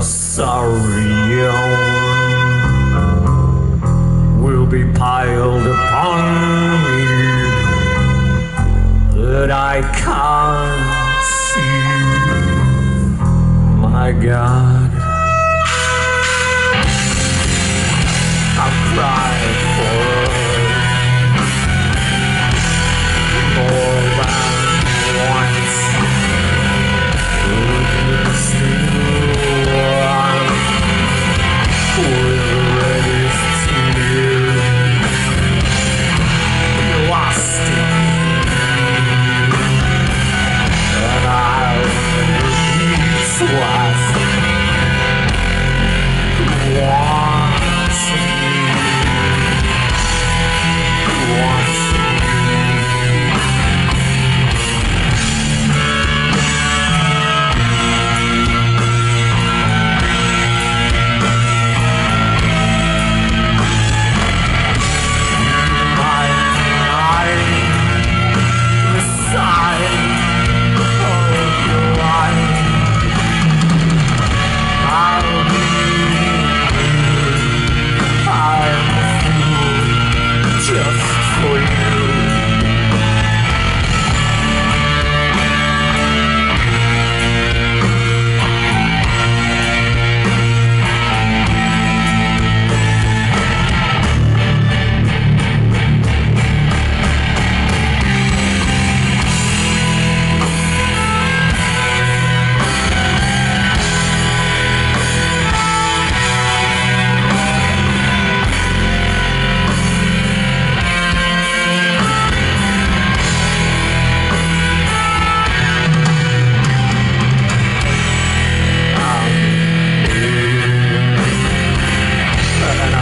Osirion will be piled upon me that I can't see. My God, I've cried.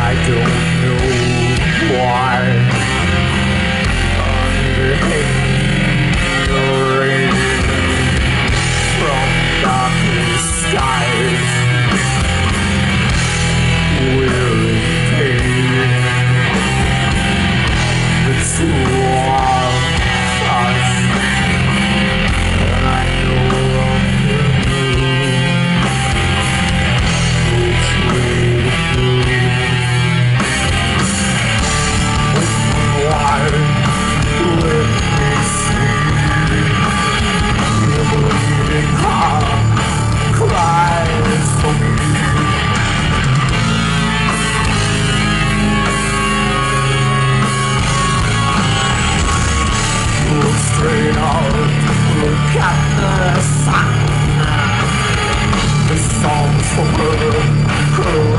I don't the Song for her, her.